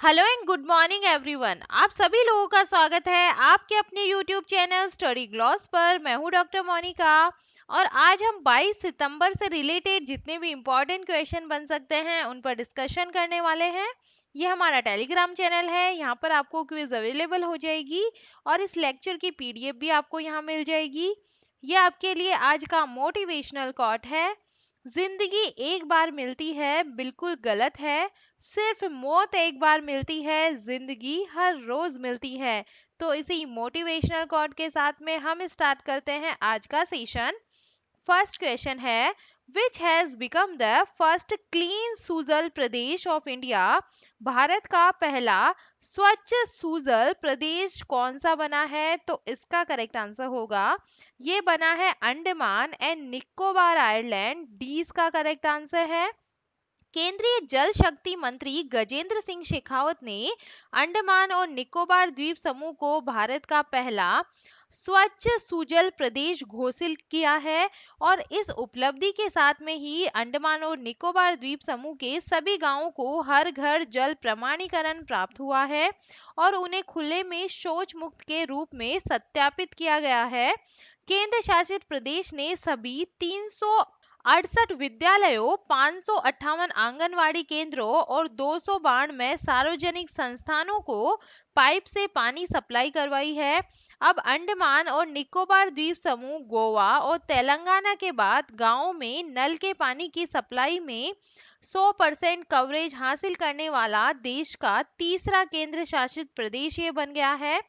Hello and good morning everyone आप सभी लोगों का स्वागत है आपके अपने यूट्यूब चैनल स्टडी ग्लॉस पर। मैं हूँ डॉक्टर मोनिका और आज हम 22 सितंबर से रिलेटेड जितने भी इम्पोर्टेंट क्वेश्चन बन सकते हैं, उन पर डिस्कशन करने वाले हैं। ये हमारा टेलीग्राम चैनल है, यहाँ पर आपको क्विज अवेलेबल हो जाएगी और इस लेक्चर की पीडीएफ भी आपको यहाँ मिल जाएगी। ये आपके लिए आज का मोटिवेशनल कॉट है। ज़िंदगी एक बार मिलती है, बिल्कुल गलत है। सिर्फ़ मौत एक बार मिलती है, ज़िंदगी हर रोज मिलती है। तो इसी मोटिवेशनल कॉड के साथ में हम स्टार्ट करते हैं आज का सेशन फ़र्स्ट क्वेश्चन है which has become the first clean Sujal Pradesh of India Bharat का पहला स्वच्छ सूजल प्रदेश कौन सा बना है तो इसका करेक्ट आंसर होगा ये बना है Andaman and Nicobar island D इसका करेक्ट आंसर है केंद्रीय जल शक्ति मंत्री गजेंद्र सिंह शेखावत ने अंडमान और निकोबार द्वीप समूह को भारत का पहला स्वच्छ सुजल प्रदेश घोषित किया है और इस उपलब्धि के साथ में ही अंडमान और निकोबार द्वीप समूह के सभी गाँवों को हर घर जल प्रमाणीकरण प्राप्त हुआ है और उन्हें खुले में शौच मुक्त के रूप में सत्यापित किया गया है। केंद्र शासित प्रदेश ने सभी 300 अड़सठ विद्यालयों, पाँच आंगनवाड़ी केंद्रों और दो में सार्वजनिक संस्थानों को पाइप से पानी सप्लाई करवाई है। अब अंडमान और निकोबार द्वीप समूह, गोवा और तेलंगाना के बाद गाँवों में नल के पानी की सप्लाई में 100 परसेंट कवरेज हासिल करने वाला देश का तीसरा केंद्र शासित प्रदेश ये बन गया है।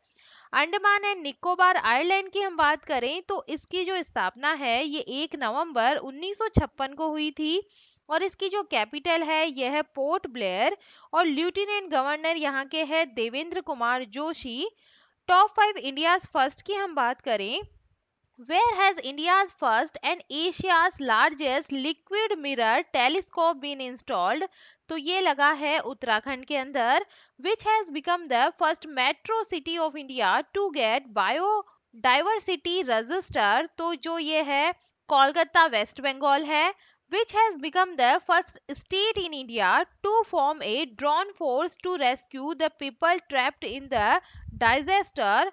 अंडमान एंड निकोबार आयरलैंड की हम बात करें तो इसकी जो स्थापना है, ये एक नवंबर 1956 को हुई थी और इसकी जो कैपिटल है, यह है पोर्ट ब्लेयर और लेफ्टिनेंट गवर्नर यहाँ के हैं Devendra Kumar Joshi. Top five India first की हम बात करें where has India first and Asia's largest liquid mirror telescope been installed तो ये लगा है उत्तराखंड के अंदर which has become the first metro city of India to get biodiversity register तो जो ये है, कोलकाता वेस्ट बंगाल है, which has become the first state in India to form a drone force to rescue the people trapped in the disaster.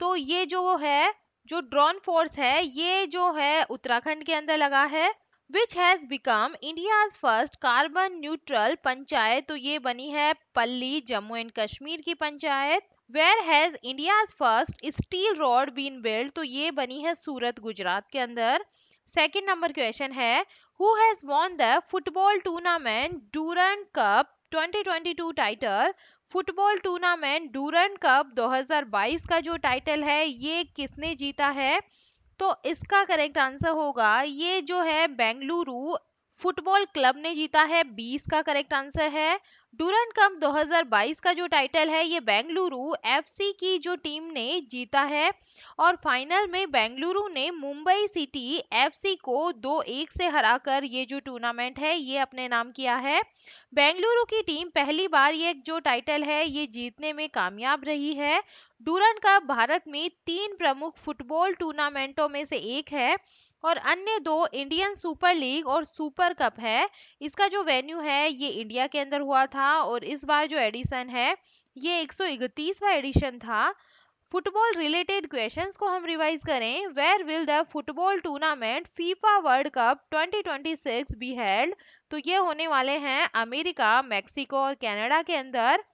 तो ये जो है, जो ड्रोन फोर्स है, ये जो है उत्तराखंड के अंदर लगा है which has become India's first carbon neutral panchayat तो ये बनी है पल्ली, जम्मू एंड कश्मीर की panchayat where has India's first steel road been build तो ये बनी है सूरत, गुजरात के अंदर. सेकेंड नंबर क्वेश्चन है, who has won the football tournament Durand Cup 2022 title football tournament Durand Cup 2022 का जो टाइटल है, ये किसने जीता है? तो इसका करेक्ट आंसर होगा, ये जो है बेंगलुरु फुटबॉल क्लब ने जीता है 20 का करेक्ट आंसर है। डूरन कप 2022 का जो टाइटल है, ये बेंगलुरु एफसी की जो टीम ने जीता है और फाइनल में बेंगलुरु ने मुंबई सिटी एफसी को दो एक से हराकर ये जो टूर्नामेंट है, ये अपने नाम किया है। बेंगलुरु की टीम पहली बार ये जो टाइटल है, ये जीतने में कामयाब रही है। डूरन कप भारत में तीन प्रमुख फुटबॉल टूर्नामेंटों में से एक है और अन्य दो इंडियन सुपर लीग और सुपर कप है। इसका जो वेन्यू है, ये इंडिया के अंदर हुआ था और इस बार जो एडिशन है, ये एक एडिशन था। फुटबॉल रिलेटेड क्वेश्चंस को हम रिवाइज करें। Where will the football tournament FIFA World Cup 2026 be held? तो ये होने वाले हैं अमेरिका, मैक्सिको और कनाडा के अंदर।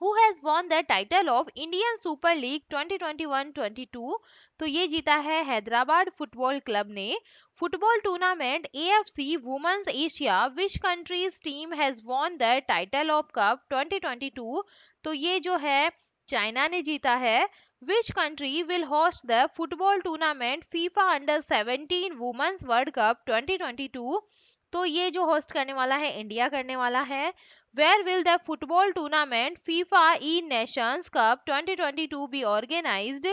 Who has won the title of Indian Super League 2021-22 तो ये जीता है हैदराबाद फुटबॉल क्लब ने। Football tournament AFC women's Asia which countries team has won the title of cup 2022 तो ये जो है, चाइना ने जीता है। Which country will host the football tournament FIFA under 17 women's World Cup 2022 तो ये जो होस्ट करने वाला है इंडिया करने वाला है। Where will the football tournament FIFA e nations cup 2022 be organized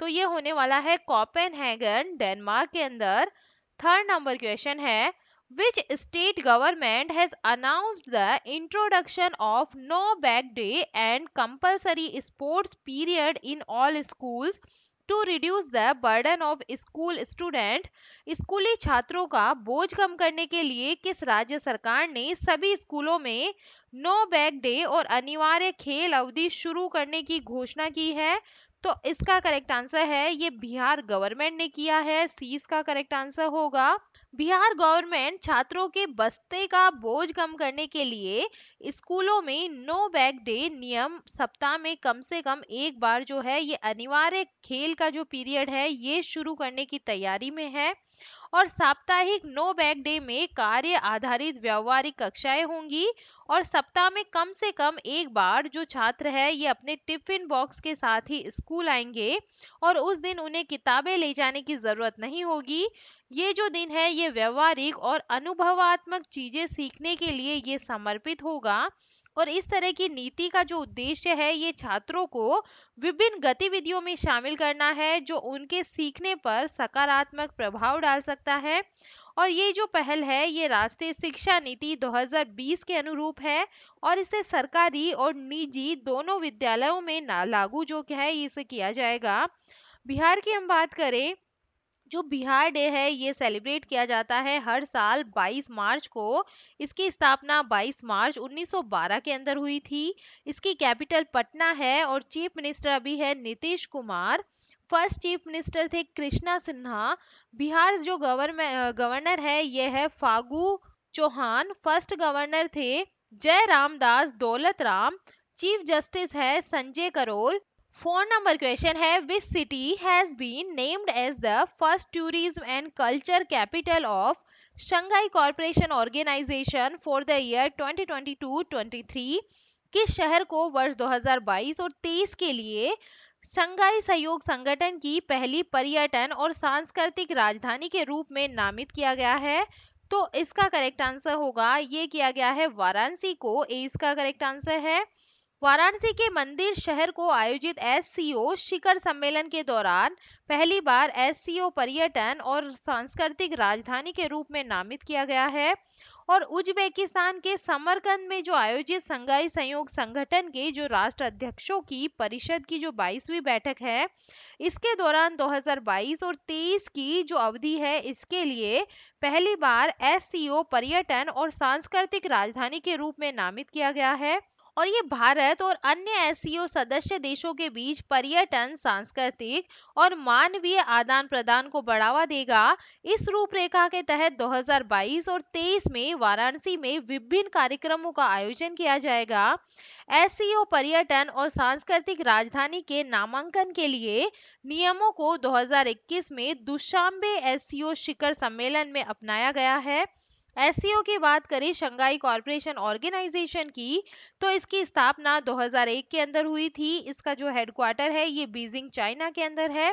तो ये होने वाला है कॉपेनहेगन डेनमार्क के अंदर। थर्ड नंबर क्वेश्चन है, which state government has announced the introduction of no back day and compulsory sports period in all schools to reduce the burden of school student स्कूली छात्रों का बोझ कम करने के लिए किस राज्य सरकार ने सभी स्कूलों में नो बैग डे और अनिवार्य खेल अवधि शुरू करने की घोषणा की है। तो इसका करेक्ट आंसर है, ये बिहार गवर्नमेंट ने किया है सी इसका करेक्ट आंसर होगा। बिहार गवर्नमेंट छात्रों के बस्ते का बोझ कम करने के लिए स्कूलों में नो बैग डे नियम सप्ताह में कम से कम एक बार जो है, ये अनिवार्य खेल का जो पीरियड है, ये शुरू करने की तैयारी में है। और साप्ताहिक नो बैग डे में कार्य आधारित व्यवहारिक कक्षाएँ होंगी और सप्ताह में कम से कम एक बार जो छात्र है ये अपने टिफ़िन बॉक्स के साथ ही स्कूल आएँगे और उस दिन उन्हें किताबें ले जाने की ज़रूरत नहीं होगी। ये जो दिन है ये व्यवहारिक और अनुभवात्मक चीज़ें सीखने के लिए ये समर्पित होगा। और इस तरह की नीति का जो उद्देश्य है, ये छात्रों को विभिन्न गतिविधियों में शामिल करना है, जो उनके सीखने पर सकारात्मक प्रभाव डाल सकता है। और ये जो पहल है, ये राष्ट्रीय शिक्षा नीति 2020 के अनुरूप है और इसे सरकारी और निजी दोनों विद्यालयों में ना लागू जो क्या है, इसे किया जाएगा। बिहार की हम बात करें जो बिहार डे है, ये सेलिब्रेट किया जाता है हर साल 22 मार्च को। इसकी स्थापना 22 मार्च 1912 के अंदर हुई थी। इसकी कैपिटल पटना है और चीफ मिनिस्टर अभी है Nitish Kumar. First chief minister थे कृष्णा सिन्हा। बिहार जो गवर्नमेंट गवर्नर है ये है फागू चौहान। फ़र्स्ट गवर्नर थे जय रामदास दौलत राम चीफ जस्टिस है Sanjay Karol. Four number question है which city has been named as the first tourism and culture capital of Shanghai corporation organisation for the year 2022-23 किस शहर को वर्ष 2022 और 23 के लिए शंघाई सहयोग संगठन की पहली पर्यटन और सांस्कृतिक राजधानी के रूप में नामित किया गया है? तो इसका करेक्ट आंसर होगा, ये किया गया है वाराणसी को, ए इसका करेक्ट आंसर है। वाराणसी के मंदिर शहर को आयोजित एससीओ शिखर सम्मेलन के दौरान पहली बार एससीओ पर्यटन और सांस्कृतिक राजधानी के रूप में नामित किया गया है और उज्बेकिस्तान के समरकंद में जो आयोजित संघाई संयोग संगठन के जो राष्ट्र अध्यक्षों की परिषद की जो 22वीं बैठक है, इसके दौरान 2022 और 23 की जो अवधि है, इसके लिए पहली बार एससीओ पर्यटन और सांस्कृतिक राजधानी के रूप में नामित किया गया है। और ये भारत और अन्य एस सदस्य देशों के बीच पर्यटन, सांस्कृतिक और मानवीय आदान प्रदान को बढ़ावा देगा। इस रूपरेखा के तहत 2022 और 23 में वाराणसी में विभिन्न कार्यक्रमों का आयोजन किया जाएगा। एस पर्यटन और सांस्कृतिक राजधानी के नामांकन के लिए नियमों को 2021 में दुशांबे एस शिखर सम्मेलन में अपनाया गया है। एस की बात करें शंघाई कॉरपोरेशन ऑर्गेनाइजेशन की तो इसकी स्थापना 2001 के अंदर हुई थी। इसका जो हेडक्वार्टर है, ये बीजिंग चाइना के अंदर है।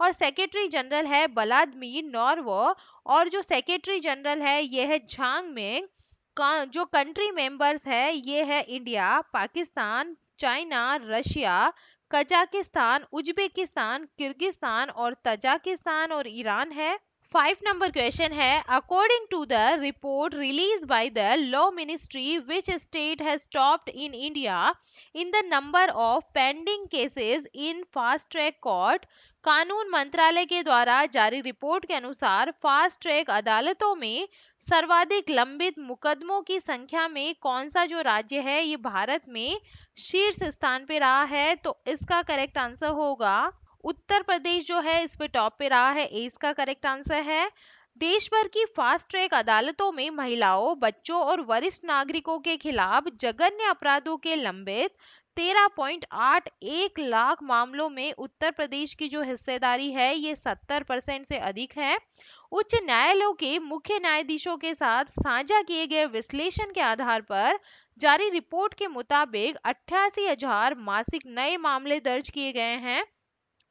और सेक्रेटरी जनरल है बलादमीर नॉर्वो। और जो सेक्रेटरी जनरल है, ये है झांग में जो कंट्री मेंबर्स है, ये है India, Pakistan, China, Russia, Kazakhstan, Uzbekistan, Kyrgyzstan और तजाकिस्तान और ईरान है। फाइव नंबर क्वेश्चन है. According to the report release by the law ministry which state has topped in India in the number of pending cases in fast track court कानून मंत्रालय के द्वारा जारी report के अनुसार फास्ट ट्रैक अदालतों में सर्वाधिक लंबित मुकदमों की संख्या में कौन सा जो राज्य है, ये भारत में शीर्ष स्थान पे रहा है? तो इसका करेक्ट आंसर होगा उत्तर प्रदेश जो है, इस पे टॉप पे रहा है, ए इसका करेक्ट आंसर है। देश भर की फास्ट ट्रैक अदालतों में महिलाओं, बच्चों और वरिष्ठ नागरिकों के खिलाफ जघन्य अपराधों के लंबित 13.81 लाख मामलों में उत्तर प्रदेश की जो हिस्सेदारी है, ये 70 परसेंट से अधिक है। उच्च न्यायालयों के मुख्य न्यायाधीशों के साथ साझा किए गए विश्लेषण के आधार पर जारी रिपोर्ट के मुताबिक अट्ठासी हज़ार मासिक नए मामले दर्ज किए गए हैं।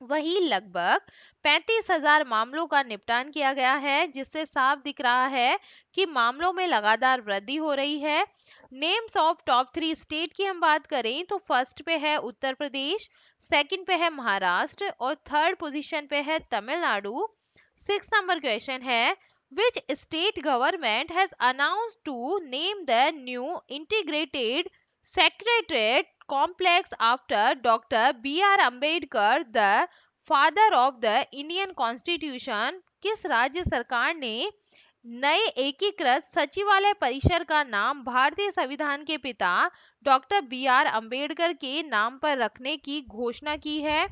वही लगभग पैंतीस हज़ार मामलों का निपटान किया गया है, जिससे साफ़ दिख रहा है कि मामलों में लगातार वृद्धि हो रही है। Names of top three state की हम बात करें तो फ़र्स्ट पे है उत्तर प्रदेश, सेकंड पे है महाराष्ट्र और थर्ड पोजीशन पे है तमिलनाडु। सिक्स नंबर क्वेश्चन है, which state government has announce to name the new integrated secretariat complex after Dr. B.R. Ambedkar, the father of the Indian constitution किस राज्य सरकार ने नए एकीकृत सचिवालय परिसर का नाम भारतीय संविधान के पिता डॉक्टर बी आर अंबेडकर के नाम पर रखने की घोषणा की है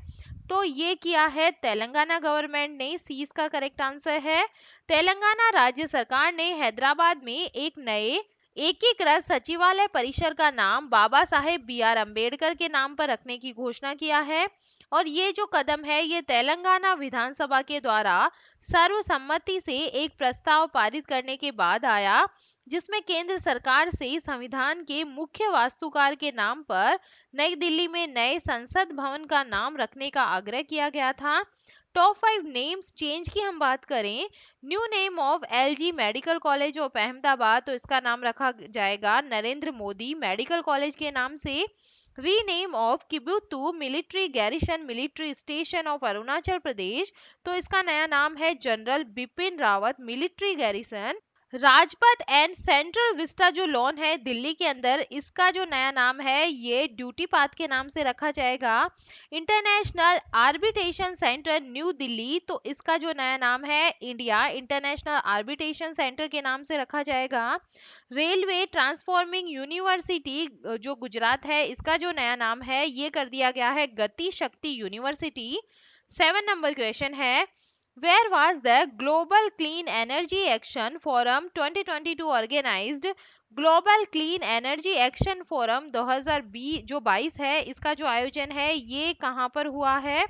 तो ये किया है तेलंगाना गवर्नमेंट ने सी इसका करेक्ट आंसर है तेलंगाना राज्य सरकार ने हैदराबाद में एक नए एकीकृत सचिवालय परिसर का नाम बाबा साहेब बी आर अंबेडकर के नाम पर रखने की घोषणा किया है और ये जो कदम है, ये तेलंगाना विधानसभा के द्वारा सर्वसम्मति से एक प्रस्ताव पारित करने के बाद आया, जिसमें केंद्र सरकार से संविधान के मुख्य वास्तुकार के नाम पर नई दिल्ली में नए संसद भवन का नाम रखने का आग्रह किया गया था। टॉप फाइव नेम्स चेंज की हम बात करें new name of LG medical college of Ahmedabad तो इसका नाम रखा जाएगा नरेंद्र मोदी मेडिकल कॉलेज के नाम से। Rename of Kibithu military garrison military station of Arunachal Pradesh तो इसका नया नाम है general Bipin Rawat military garrison Rajpath and central vista जो लॉन है दिल्ली के अंदर, इसका जो नया नाम है, ये ड्यूटी पाथ के नाम से रखा जाएगा। International arbitration centre new Delhi तो इसका जो नया नाम है इंडिया इंटरनेशनल आर्बिटेशन सेंटर के नाम से रखा जाएगा। रेलवे ट्रांसफॉर्मिंग यूनिवर्सिटी जो गुजरात है, इसका जो नया नाम है, ये कर दिया गया है Gati Shakti university. Seven number question है। Where was the Global Clean Energy Action Forum 2022 organized? Global clean energy action forum 2020 जो 22 है, इसका जो आयोजन है, ये कहाँ पर हुआ है?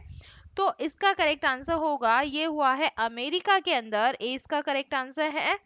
तो इसका करेक्ट आंसर होगा, ये हुआ है अमेरिका के अंदर। ए, इसका करेक्ट आंसर है।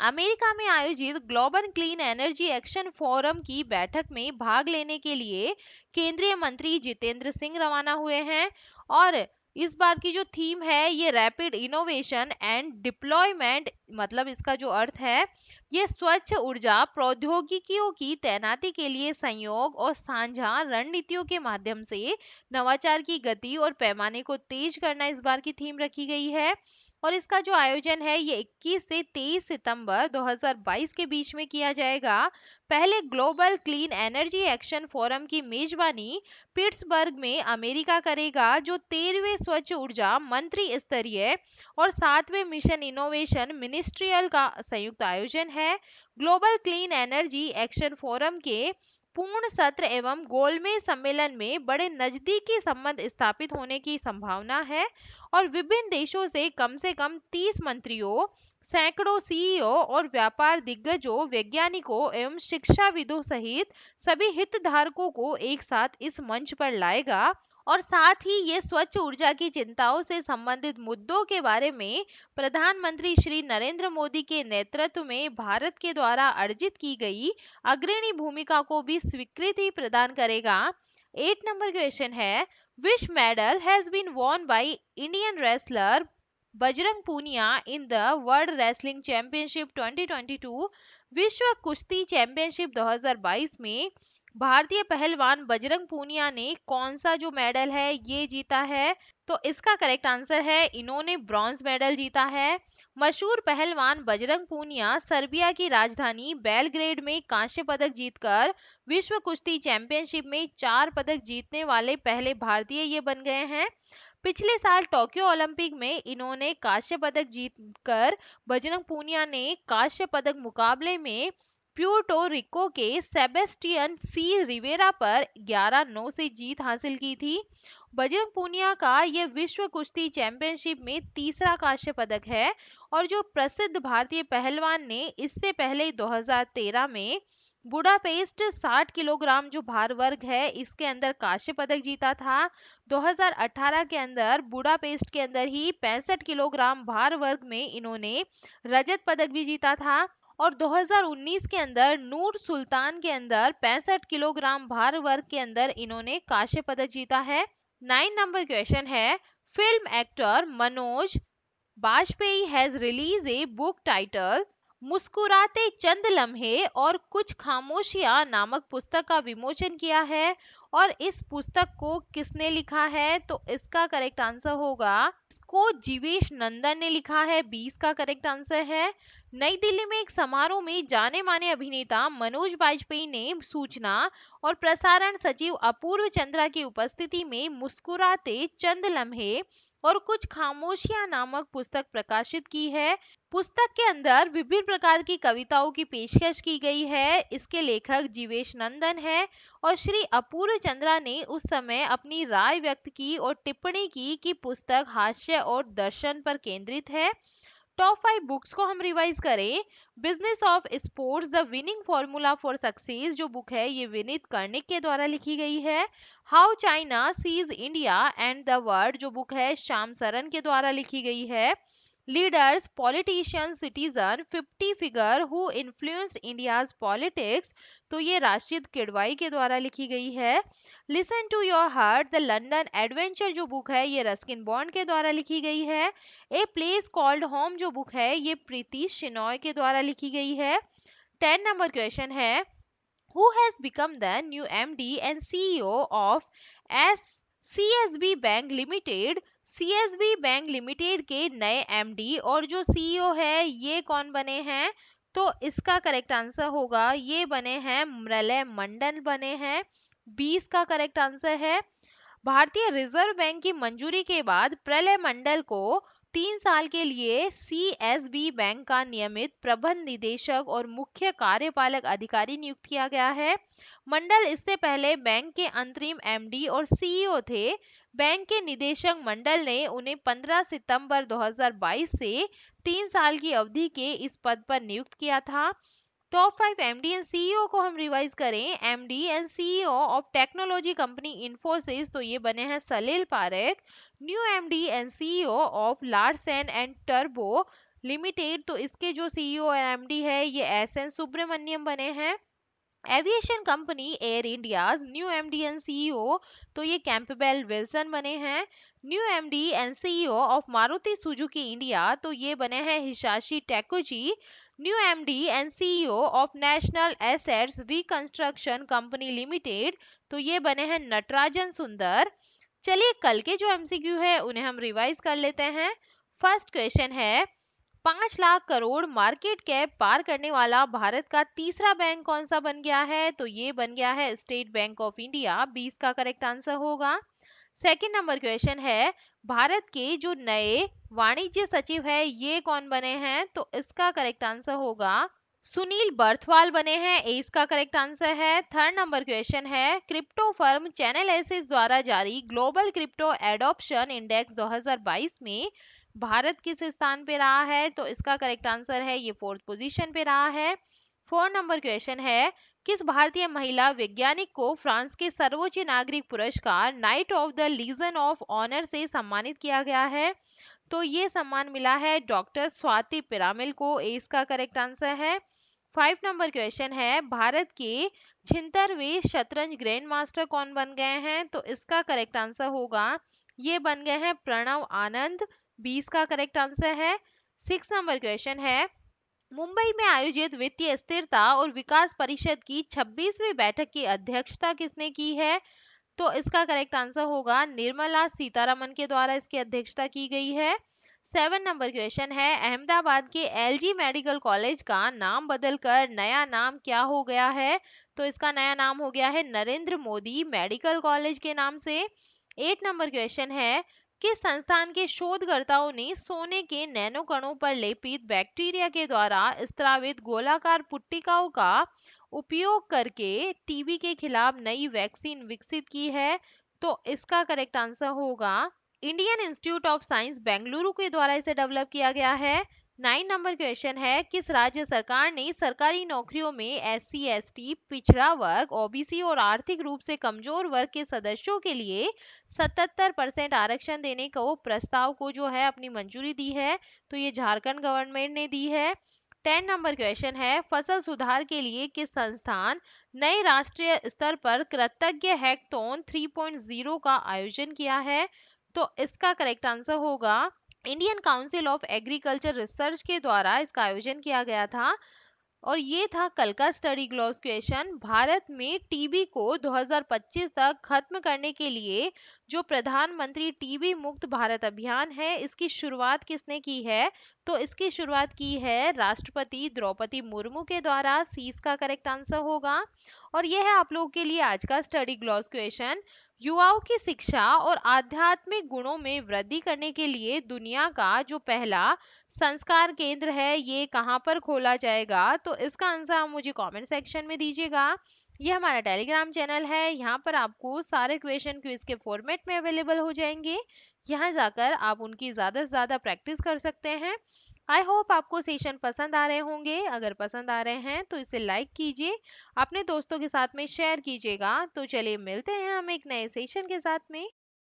अमेरिका में आयोजित global clean energy action forum की बैठक में भाग लेने के लिए केंद्रीय मंत्री जितेंद्र सिंह रवाना हुए हैं और इस बार की जो थीम है, ये रैपिड इनोवेशन एंड डिप्लॉयमेंट मतलब इसका जो अर्थ है, ये स्वच्छ ऊर्जा प्रौद्योगिकियों की तैनाती के लिए संयोग और साझा रणनीतियों के माध्यम से नवाचार की गति और पैमाने को तेज करना इस बार की थीम रखी गई है। और इसका जो आयोजन है ये 21 से 23 सितंबर 2022 के बीच में किया जाएगा। पहले global clean energy action forum की मेजबानी पिट्सबर्ग में अमेरिका करेगा, जो तेरहवें स्वच्छ ऊर्जा मंत्री स्तरीय और सातवें मिशन इनोवेशन मिनिस्ट्रियल का संयुक्त आयोजन है। Global clean energy action forum के पूर्ण सत्र एवं गोलमेज सम्मेलन में बड़े नजदीकी संबंध स्थापित होने की संभावना है। और विभिन्न देशों से कम से कम 30 मंत्रियों, सैकड़ों सीईओ और व्यापार दिग्गजों, वैज्ञानिकों एवं शिक्षाविदों सहित सभी हितधारकों को एक साथ इस मंच पर लाएगा। और साथ ही ये स्वच्छ ऊर्जा की चिंताओं से संबंधित मुद्दों के बारे में प्रधानमंत्री श्री नरेंद्र मोदी के नेतृत्व में भारत के द्वारा अर्जित की गई अग्रणी भूमिका को भी स्वीकृति प्रदान करेगा। एट नंबर क्वेश्चन है which medal has been won by Indian wrestler Bajrang Punia in the world wrestling championship 2022 विश्व कुश्ती चैंपियनशिप 2022 में भारतीय पहलवान बजरंग पूनिया ने कौन सा जो मेडल है, ये जीता है? तो इसका करेक्ट आंसर है, इन्होंने ब्रॉन्ज मेडल जीता है। मशहूर पहलवान बजरंग पूनिया सर्बिया की राजधानी बेलग्रेड में कांस्य पदक जीतकर विश्व कुश्ती चैंपियनशिप में चार पदक जीतने वाले पहले भारतीय ये बन गए हैं। पिछले साल टोक्यो ओलंपिक में इन्होंने कांस्य पदक जीतकर बजरंग पूनिया ने कांस्य पदक मुकाबले में प्यूर्टो रिको के सेबेस्टियन सी रिवेरा पर 11-9 से जीत हासिल की थी। बजरंग पूनिया का यह विश्व कुश्ती चैंपियनशिप में तीसरा कांस्य पदक है और जो प्रसिद्ध भारतीय पहलवान ने इससे पहले 2013 में बुडापेस्ट 60 किलोग्राम जो भार वर्ग है, इसके अंदर कांस्य पदक जीता था। 2018 के अंदर बुडापेस्ट के अंदर ही पैंसठ किलोग्राम भार वर्ग में इन्होंने रजत पदक भी जीता था। और 2019 के अंदर, नूर सुल्तान के अंदर पैंसठ किलोग्राम भार वर्ग के अंदर इन्होंने कांस्य पदक जीता है। नाइन नंबर क्वेश्चन है, film actor Manoj Bajpayee has release a book title Muskurate Chand Lamhe और कुछ खामोशियाँ नामक पुस्तक का विमोचन किया है। और इस पुस्तक को किसने लिखा है? तो इसका करेक्ट आंसर होगा, इसको जीवेश नंदन ने लिखा है। बीस का करेक्ट आंसर है। नई दिल्ली में एक समारोह में जाने माने अभिनेता मनोज बाजपेयी ने सूचना और प्रसारण सचिव अपूर्व चंद्रा की उपस्थिति में मुस्कुराते चंद लम्हे और कुछ खामोशियाँ नामक पुस्तक प्रकाशित की है। पुस्तक के अंदर विभिन्न प्रकार की कविताओं की पेशकश की गई है। इसके लेखक जीवेश नंदन है और श्री अपूर्व चंद्रा ने उस समय अपनी राय व्यक्त की और टिप्पणी की कि पुस्तक हास्य और दर्शन पर केंद्रित है। टॉप फाइव बुक्स को हम रिवाइज करें। Business of sports the winning formula for success जो बुक है, ये विनीत कर्णिक के द्वारा लिखी गई है। How China sees India and the world जो बुक है, श्याम सरन के द्वारा लिखी गई है। Leaders politician citizen 50 figure who influenced India's politics तो ये राशिद किडवाई के द्वारा लिखी गई है। Listen to your heart the London adventure जो बुक है, ये रस्किन बॉन्ड के द्वारा लिखी गई है। ए प्लेस कॉल्ड होम जो बुक है, ये प्रीति शिनॉय के द्वारा लिखी गई है। टेन नंबर क्वेश्चन है। Who has become the new MD and CEO of S CSB bank limited CSB bank limited के नए एमडी और जो सीईओ है, ये कौन बने हैं? तो इसका करेक्ट आंसर होगा, ये बने हैं मृलय मंडल बने हैं। 20 का करेक्ट आंसर है। भारतीय रिज़र्व बैंक की मंजूरी के बाद प्रलय मंडल को तीन साल के लिए सीएसबी बैंक का नियमित प्रबंध निदेशक और मुख्य कार्यपालक अधिकारी नियुक्त किया गया है। मंडल इससे पहले बैंक के अंतरिम एमडी और सीईओ थे बैंक के निदेशक मंडल ने उन्हें 15 सितंबर 2022 से तीन साल की अवधि के इस पद पर नियुक्त किया था। Top five MD and CEO को हम रिवाइज करें। MD and CEO of technology company Infosys तो ये बने हैं Salil Parekh, new MD and CEO of Larsen and turbo limited तो इसके जो सीईओ एंड एमडी है, ये एस एन सुब्रमण्यम बने हैं। Aviation company Air India new MD and CEO तो ये कैंपबेल विल्सन बने हैं। New MD and CEO of Maruti Suzuki India तो ये बने हैं Hisashi Takeuchi new MD and CEO of national assets reconstruction company limited तो ये बने हैं नटराजन सुंदर। चलिए कल के जो एमसीक्यू है, उन्हें हम रिवाइज कर लेते हैं। फ़र्स्ट क्वेश्चन है पाँच लाख करोड़ मार्केट कैप पार करने वाला भारत का तीसरा बैंक कौन सा बन गया है? तो ये बन गया है स्टेट बैंक ऑफ़ इंडिया। 20 का करेक्ट आंसर होगा। सेकंड नंबर क्वेश्चन है, भारत के जो नए वाणिज्य सचिव है, ये कौन बने हैं? तो इसका करेक्ट आंसर होगा, सुनील बर्थवाल बने हैं। इसका करेक्ट आंसर है। थर्ड नंबर क्वेश्चन है, क्रिप्टो फर्म चैनल एसिस द्वारा जारी ग्लोबल क्रिप्टो एडॉप्शन इंडेक्स 2022 में भारत किस स्थान पे रहा है? तो इसका करेक्ट आंसर है, ये फोर्थ पोजीशन पे रहा है। फोर नंबर क्वेश्चन है, किस भारतीय महिला वैज्ञानिक को फ्रांस के सर्वोच्च नागरिक पुरस्कार knight of the legion of honour से सम्मानित किया गया है? तो ये सम्मान मिला है डॉक्टर स्वाति पिरामिल को इसका करेक्ट आंसर है। फाइव नंबर क्वेश्चन है, भारत के छिहत्तरवे शतरंज ग्रैंड मास्टर कौन बन गए हैं? तो इसका करेक्ट आंसर होगा, ये बन गए हैं प्रणव आनंद बीस का करेक्ट आंसर है। सिक्स नंबर क्वेश्चन है। मुंबई में आयोजित वित्तीय स्थिरता और विकास परिषद की 26वीं बैठक की अध्यक्षता किसने की है? तो इसका करेक्ट आंसर होगा निर्मला सीतारमन के द्वारा इसकी अध्यक्षता की गई है। सेवन नंबर क्वेश्चन है। अहमदाबाद के एलजी मेडिकल कॉलेज का नाम बदलकर नया नाम क्या हो गया है? तो इसका नया नाम हो गया है नरेंद्र मोदी मेडिकल कॉलेज के नाम से। एट नंबर क्वेश्चन है। किस संस्थान के शोधकर्ताओं ने सोने के नैनो कणों पर लेपित बैक्टीरिया के द्वारा स्त्रावित गोलाकार पुट्टिकाओं का उपयोग करके टीबी के खिलाफ नई वैक्सीन विकसित की है। तो इसका करेक्ट आंसर होगा, Indian institute of science Bengaluru के द्वारा इसे डेवलप किया गया है। नाइन नंबर क्वेश्चन है, किस राज्य सरकार ने सरकारी नौकरियों में एस सी एस टी पिछड़ा वर्ग, ओबीसी और आर्थिक रूप से कमज़ोर वर्ग के सदस्यों के लिए 77 परसेंट आरक्षण देने को प्रस्ताव को जो है अपनी मंजूरी दी है तो ये झारखंड गवर्नमेंट ने दी है। टेन नंबर क्वेश्चन है, फ़सल सुधार के लिए किस संस्थान नए राष्ट्रीय स्तर पर कृतज्ञ हैक्टोन 3.0 का आयोजन किया है? तो इसका करेक्ट आंसर होगा Indian council of agriculture research के द्वारा इसका आयोजन किया गया था। और ये था कल का स्टडी ग्लॉस क्वेश्चन भारत में टीबी को 2025 तक खत्म करने के लिए जो प्रधानमंत्री टीबी मुक्त भारत अभियान है, इसकी शुरुआत किसने की है? तो इसकी शुरुआत की है राष्ट्रपति द्रौपदी मुर्मू के द्वारा सी इसका करेक्ट आंसर होगा। और यह है आप लोगों के लिए आज का स्टडी ग्लॉस क्वेश्चन युवाओं की शिक्षा और आध्यात्मिक गुणों में वृद्धि करने के लिए दुनिया का जो पहला संस्कार केंद्र है, ये कहाँ पर खोला जाएगा? तो इसका आंसर मुझे कमेंट सेक्शन में दीजिएगा। ये हमारा टेलीग्राम चैनल है। यहाँ पर आपको सारे क्वेश्चन क्विज के फॉर्मेट में अवेलेबल हो जाएँगे। यहाँ जाकर आप उनकी ज़्यादा से ज़्यादा प्रैक्टिस कर सकते हैं। आई होप आपको सेशन पसंद आ रहे होंगे। अगर पसंद आ रहे हैं तो इसे लाइक कीजिए। अपने दोस्तों के साथ में शेयर कीजिएगा। तो चलिए मिलते हैं हम एक नए सेशन के साथ में।